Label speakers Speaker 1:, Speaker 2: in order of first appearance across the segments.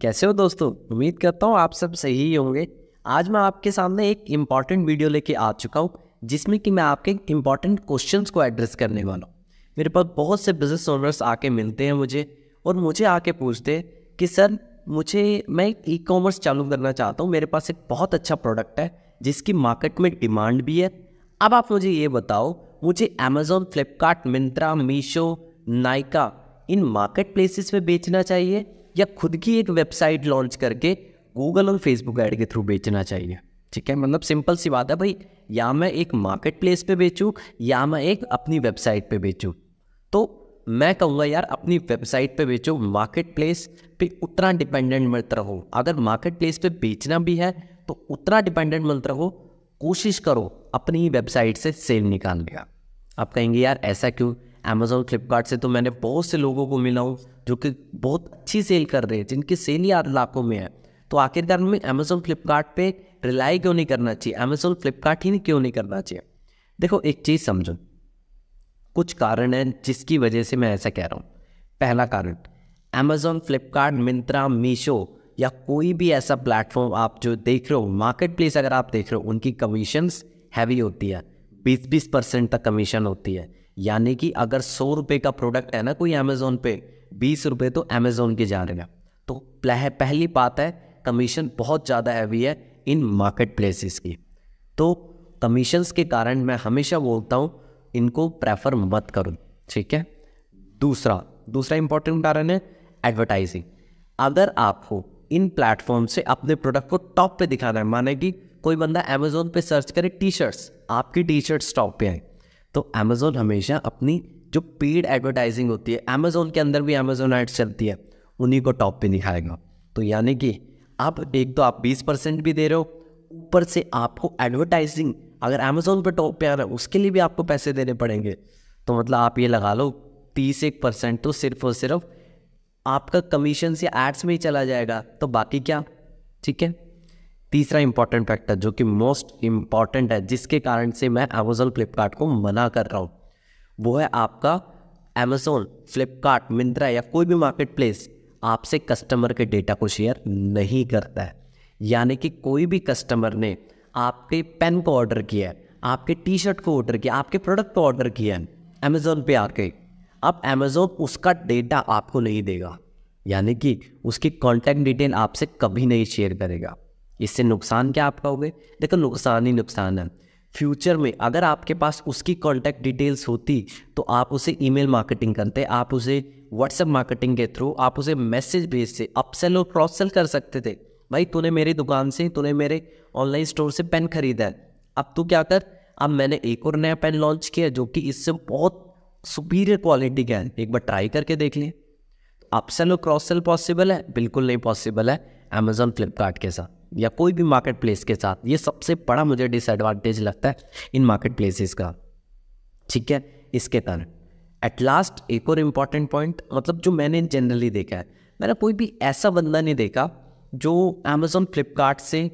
Speaker 1: कैसे हो दोस्तों? उम्मीद करता हूँ आप सब सही होंगे। आज मैं आपके सामने एक इंपॉर्टेंट वीडियो लेके आ चुका हूँ, जिसमें कि मैं आपके इंपॉर्टेंट क्वेश्चंस को एड्रेस करने वाला हूँ। मेरे पास बहुत से बिज़नेस ओनर्स आके मिलते हैं मुझे और मुझे आके पूछते हैं कि, सर, मुझे, मैं ई कॉमर्स चालू करना चाहता हूँ, मेरे पास एक बहुत अच्छा प्रोडक्ट है, जिसकी मार्केट में डिमांड भी है। अब आप मुझे ये बताओ, मुझे अमेजोन फ्लिपकार्ट मिंत्रा मीशो नाइका इन मार्केट प्लेसेस पे बेचना चाहिए या खुद की एक वेबसाइट लॉन्च करके गूगल और फेसबुक ऐड के थ्रू बेचना चाहिए। ठीक है? मतलब सिंपल सी बात है भाई, या मैं एक मार्केट प्लेस पे बेचूँ, या मैं एक अपनी वेबसाइट पे बेचूँ। तो मैं कहूँगा यार, अपनी वेबसाइट पे बेचो मार्केट प्लेस पे उतना डिपेंडेंट मत रहो। अगर मार्केट प्लेस पे बेचना भी है तो उतना डिपेंडेंट मत रहो। कोशिश करो अपनी ही वेबसाइट से सेल निकालने का। आप कहेंगे, यार ऐसा क्यों? अमेजोन फ्लिपकार्ट से तो मैंने बहुत से लोगों को मिला हूँ जो कि बहुत अच्छी सेल कर रहे हैं, जिनकी सेल ही लाखों में है। तो आखिरकार में अमेजोन फ्लिपकार्ट पे रिलाई क्यों नहीं करना चाहिए? अमेजोन फ्लिपकार्ट ही नहीं क्यों नहीं करना चाहिए? देखो, एक चीज़ समझो। कुछ कारण हैं जिसकी वजह से मैं ऐसा कह रहा हूँ। पहला कारण अमेजोन फ्लिपकार्ट मिंत्रा मीशो या कोई भी ऐसा प्लेटफॉर्म आप जो देख रहे हो मार्केट प्लेस अगर आप देख रहे हो, उनकी कमीशंस हैवी होती है। बीस बीस परसेंट तक कमीशन होती है। यानी कि अगर सौ रुपये का प्रोडक्ट है ना कोई अमेजोन पे, बीस रुपये तो अमेजोन के जा रहे हैं। तो पहली बात है, कमीशन बहुत ज़्यादा हैवी है इन मार्केट प्लेसेस की। तो कमीशंस के कारण मैं हमेशा बोलता हूँ, इनको प्रेफर मत करो, ठीक है? दूसरा दूसरा इंपॉर्टेंट कारण है एडवर्टाइजिंग अगर आपको इन प्लेटफॉर्म से अपने प्रोडक्ट को टॉप पे दिखाना है, माने कि कोई बंदा अमेजोन पे सर्च करे टी शर्ट्स आपकी टी शर्ट्स टॉप पे आए। तो अमेजोन हमेशा अपनी जो पेड एडवर्टाइजिंग होती है अमेजोन के अंदर भी अमेजोन एड्स चलती है, उन्हीं को टॉप पे दिखाएगा। तो यानी कि आप एक तो आप बीस परसेंट भी दे रहे हो, ऊपर से आपको एडवर्टाइजिंग अगर अमेजोन पर टॉप पे आ रहा है, उसके लिए भी आपको पैसे देने पड़ेंगे। तो मतलब आप ये लगा लो, तीस एक परसेंट तो सिर्फ़ और सिर्फ़ आपका कमीशन या एड्स में ही चला जाएगा। तो बाकी क्या? ठीक है? तीसरा इंपॉर्टेंट फैक्टर जो कि मोस्ट इंपॉर्टेंट है, जिसके कारण से मैं अमेजोन फ्लिपकार्ट को मना कर रहा हूँ, वो है आपका अमेजोन फ्लिपकार्ट मिंत्रा या कोई भी मार्केट प्लेस आपसे कस्टमर के डेटा को शेयर नहीं करता है। यानी कि कोई भी कस्टमर ने आपके पेन को ऑर्डर किया है, आपके टी शर्ट को ऑर्डर किया आपके प्रोडक्ट को ऑर्डर किया है अमेज़ोन पे आके, अब अमेज़ोन उसका डेटा आपको नहीं देगा। यानी कि उसकी कॉन्टैक्ट डिटेल आपसे कभी नहीं शेयर करेगा। इससे नुकसान क्या आपका होगा देखो, नुकसान ही नुकसान है। फ्यूचर में अगर आपके पास उसकी कॉन्टैक्ट डिटेल्स होती तो आप उसे ईमेल मार्केटिंग करते, आप उसे व्हाट्सएप मार्केटिंग के थ्रू आप उसे मैसेज भेजते अपसेल और क्रॉस सेल कर सकते थे। भाई, तूने मेरी दुकान से, तूने मेरे ऑनलाइन स्टोर से पेन खरीदा है। अब तू क्या कर? अब मैंने एक और नया पेन लॉन्च किया जो कि इससे बहुत सुपीरियर क्वालिटी का है। एक बार ट्राई करके देख लें। अपसेल और क्रॉस सेल पॉसिबल है? बिल्कुल नहीं पॉसिबल है। अमेजोन फ्लिपकार्ट के साथ। या कोई भी मार्केट प्लेस के साथ, ये सबसे बड़ा मुझे डिसएडवांटेज लगता है इन मार्केट प्लेसेस का। ठीक है? इसके कारण। एट लास्ट एक और इंपॉर्टेंट पॉइंट मतलब जो मैंने जनरली देखा है, मैंने कोई भी ऐसा बंदा नहीं देखा जो अमेजोन फ्लिपकार्ट से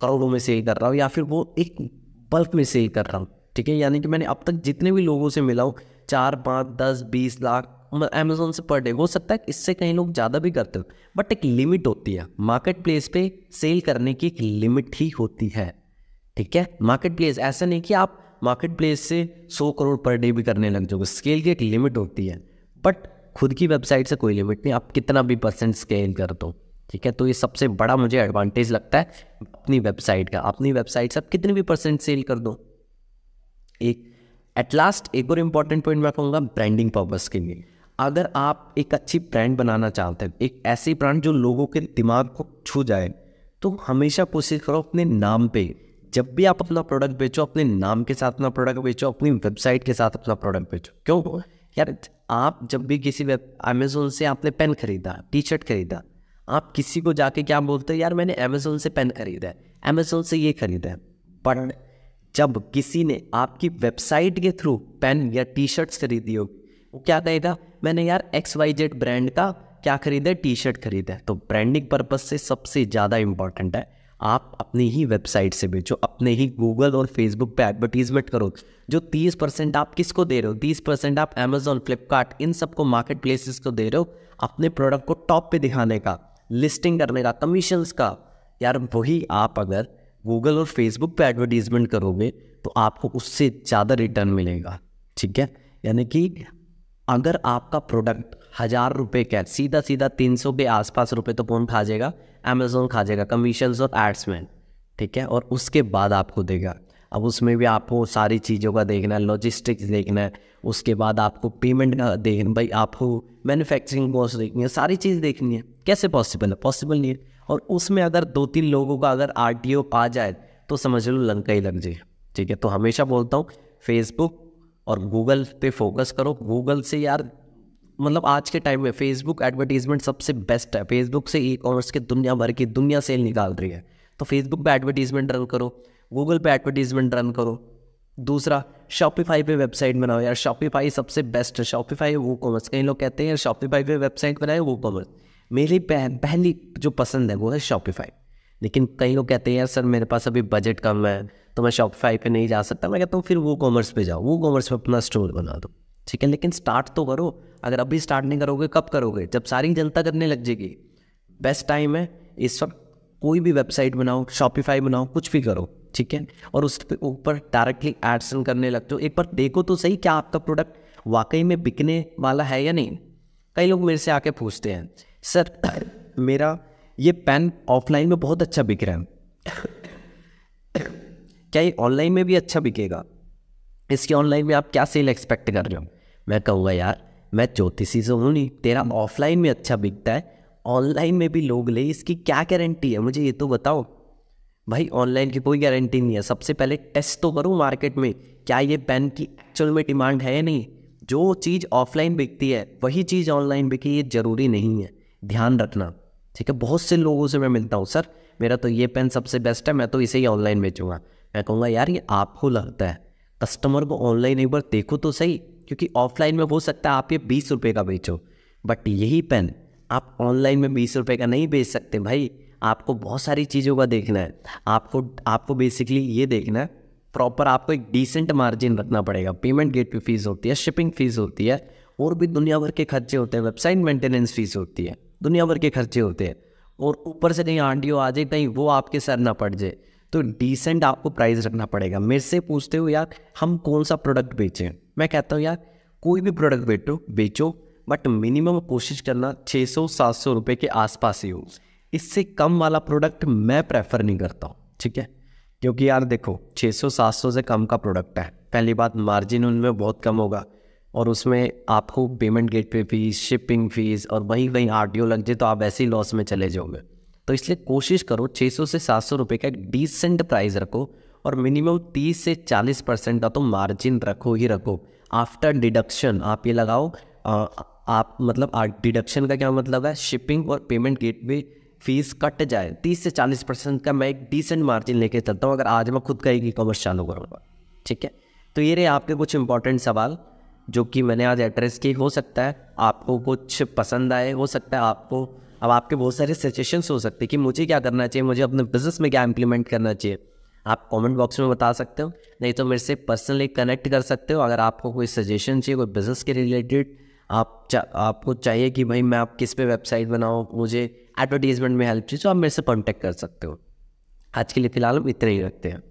Speaker 1: करोड़ों में सेल कर रहा हूँ या फिर वो एक बल्क में सेल कर रहा हूँ। ठीक है? यानी कि मैंने अब तक जितने भी लोगों से मिला हूँ, चार, पाँच, दस, बीस लाख अमेजोन से पर डे हो सकता है इससे कई लोग ज़्यादा भी करते हो बट एक लिमिट होती है। मार्केट प्लेस पे सेल करने की एक लिमिट ही होती है। ठीक है? मार्केट प्लेस ऐसा नहीं कि आप मार्केट प्लेस से सौ करोड़ पर डे भी करने लग जाओगे। स्केल की एक लिमिट होती है। बट खुद की वेबसाइट से कोई लिमिट नहीं। आप कितना भी परसेंट स्केल कर दो। ठीक है? तो ये सबसे बड़ा मुझे एडवांटेज लगता है अपनी वेबसाइट का। अपनी वेबसाइट से आप कितने भी परसेंट सेल कर दो। एक एट लास्ट एक और इंपॉर्टेंट पॉइंट मैं कहूँगा ब्रांडिंग पर्पज़ के लिए। अगर आप एक अच्छी ब्रांड बनाना चाहते हैं, एक ऐसी ब्रांड जो लोगों के दिमाग को छू जाए तो हमेशा कोशिश करो अपने नाम पे। जब भी आप अपना प्रोडक्ट बेचो, अपने नाम के साथ अपना प्रोडक्ट बेचो, अपनी वेबसाइट के साथ अपना प्रोडक्ट बेचो। क्यों? यार, आप जब भी किसी वेब अमेजोन से आपने पेन खरीदा टी शर्ट खरीदा, आप किसी को जाके क्या बोलते हैं? यार, मैंने अमेजोन से पेन खरीदा है अमेजोन से ये खरीदा है। पर जब किसी ने आपकी वेबसाइट के थ्रू पेन या टी शर्ट्स खरीदी हो वो क्या कहेगा मैंने यार एक्स वाई जेड ब्रांड का क्या खरीदा? टी शर्ट खरीदा। तो ब्रांडिंग पर्पज से सबसे ज़्यादा इंपॉर्टेंट है। आप अपनी ही वेबसाइट से बेचो, अपने ही गूगल और फेसबुक पे एडवर्टीजमेंट करो। जो तीस परसेंट आप किसको दे रहे हो? तीस परसेंट आप अमेजोन फ्लिपकार्ट इन सबको मार्केट प्लेसेस को दे रहे हो अपने प्रोडक्ट को टॉप पे दिखाने का लिस्टिंग करने का कमीशंस का। यार वही आप अगर गूगल और फेसबुक पे एडवर्टीजमेंट करोगे तो आपको उससे ज़्यादा रिटर्न मिलेगा। ठीक है? यानी कि अगर आपका प्रोडक्ट हज़ार रुपये का सीधा सीधा तीन सौ के आसपास रुपये तो कौन खा जाएगा अमेजोन खा जाएगा कमीशन और एड्स में ठीक है? और उसके बाद आपको देगा। अब उसमें भी आपको सारी चीज़ों का देखना है लॉजिस्टिक्स देखना है, उसके बाद आपको पेमेंट का देखना भाई, आपको मैन्युफैक्चरिंग कॉस्ट देखनी है, सारी चीज़ देखनी है। कैसे पॉसिबल है? पॉसिबल नहीं है। और उसमें अगर दो तीन लोगों का अगर आर आ जाए तो समझ लो लंका ही लग जाए ठीक है? तो हमेशा बोलता हूँ फेसबुक और गूगल पे फोकस करो। गूगल से यार मतलब आज के टाइम में फेसबुक एडवर्टीजमेंट सबसे बेस्ट है। फेसबुक से ई कॉमर्स के दुनिया भर की दुनिया सेल निकाल रही है। तो फेसबुक पे एडवर्टीजमेंट रन करो गूगल पे एडवर्टीजमेंट रन करो। दूसरा शॉपिफाई पे वेबसाइट बनाओ। यार शॉपिफाई सबसे बेस्ट है। शॉपिफाई वो कॉमर्स कई लोग कहते हैं, यार शॉपिफाई पे वेबसाइट बनाए वो कॉमर्स मेरी पहली जो पसंद है वो है शॉपिफाई लेकिन कई लोग कहते हैं, यार सर, मेरे पास अभी बजट कम है तो मैं शॉपिफाई पे नहीं जा सकता। मैं कहता हूँ, फिर वो कॉमर्स पे जाओ, वो कॉमर्स पे अपना स्टोर बना दो। ठीक है, लेकिन स्टार्ट तो करो। अगर अभी स्टार्ट नहीं करोगे, कब करोगे? जब सारी जनता करने लग जाएगी। बेस्ट टाइम है, इस वक्त कोई भी वेबसाइट बनाओ शॉपिफाई बनाओ, कुछ भी करो, ठीक है? और उस पर ऊपर डायरेक्टली एडसन करने लग जाओ। एक बार देखो तो सही क्या आपका प्रोडक्ट वाकई में बिकने वाला है या नहीं। कई लोग मेरे से आके पूछते हैं, सर, मेरा ये पेन ऑफलाइन में बहुत अच्छा बिक रहा है। क्या ये ऑनलाइन में भी अच्छा बिकेगा? इसके ऑनलाइन में आप क्या सेल एक्सपेक्ट कर रहे हो? मैं कहूँगा यार मैं ज्योतिषी से हूँ नहीं तेरा ऑफलाइन में अच्छा बिकता है। ऑनलाइन में भी लोग ले इसकी क्या गारंटी है? मुझे ये तो बताओ। भाई ऑनलाइन की कोई गारंटी नहीं है। सबसे पहले टेस्ट तो करूँ मार्केट में क्या ये पेन की एक्चुअल में डिमांड है या नहीं? जो चीज़ ऑफलाइन बिकती है वही चीज़ ऑनलाइन बिकी ये ज़रूरी नहीं है। ध्यान रखना। ठीक है? बहुत से लोगों से मैं मिलता हूँ। सर, मेरा तो ये पेन सबसे बेस्ट है, मैं तो इसे ही ऑनलाइन बेचूँगा। मैं कहूँगा, यार, ये आपको लगता है। कस्टमर को ऑनलाइन एक बार देखो तो सही, क्योंकि ऑफलाइन में हो सकता है आप ये बीस रुपये का बेचो। बट यही पेन, आप ऑनलाइन में बीस रुपये का नहीं बेच सकते भाई। आपको बहुत सारी चीज़ों का देखना है। आपको आपको बेसिकली ये देखना है प्रॉपर आपको एक डिसेंट मार्जिन रखना पड़ेगा। पेमेंट गेट पे फ़ीस होती है शिपिंग फ़ीस होती है, और भी दुनिया भर के खर्चे होते हैं वेबसाइट मेंटेनेंस फ़ीस होती है। दुनिया भर के खर्चे होते हैं। और ऊपर से कहीं आंडियो आ जाए, कहीं वो आपके सर ना पड़ जाए तो डिसेंट आपको प्राइस रखना पड़ेगा। मेरे से पूछते हो यार, हम कौन सा प्रोडक्ट बेचें? मैं कहता हूँ यार, कोई भी प्रोडक्ट बेचो बेचो बट मिनिमम कोशिश करना 600-700 रुपए के आसपास ही हो। इससे कम वाला प्रोडक्ट मैं प्रेफर नहीं करता हूँ, ठीक है? क्योंकि यार देखो 600-700 से कम का प्रोडक्ट है। पहली बात मार्जिन उनमें बहुत कम होगा। और उसमें आपको payment gateway fees shipping fees और वहीं वहीं आर लग जाए तो आप ऐसे ही लॉस में चले जाओगे। तो इसलिए कोशिश करो 600 से 700 रुपए का एक डिसेंट प्राइस रखो और मिनिमम 30 से 40 परसेंट का तो मार्जिन रखो ही रखो। आफ्टर डिडक्शन आप ये लगाओ आ, आप मतलब डिडक्शन का क्या मतलब है? शिपिंग और payment gateway fees cut जाए। 30 से 40 परसेंट का मैं एक डिसेंट मार्जिन लेके चलता हूँ। अगर आज मैं खुद का एक ई कॉमर्स चालू करूँगा। ठीक है? तो ये रहे आपके कुछ इंपॉर्टेंट सवाल। जो कि मैंने आज एड्रेस की हो सकता है आपको कुछ पसंद आए हो सकता है आपको अब आपके बहुत सारे सजेशंस हो सकते हैं कि मुझे क्या करना चाहिए मुझे अपने बिज़नेस में क्या इंप्लीमेंट करना चाहिए। आप कमेंट बॉक्स में बता सकते हो नहीं तो मेरे से पर्सनली कनेक्ट कर सकते हो। अगर आपको कोई सजेशन चाहिए कोई बिज़नेस के रिलेटेड आप चा, आपको चाहिए कि भाई मैं आप किस पे वेबसाइट बनाऊँ मुझे एडवर्टीजमेंट में हेल्प चाहिए तो आप मेरे से कॉन्टैक्ट कर सकते हो। आज के लिए फ़िलहाल हम इतना ही रखते हैं।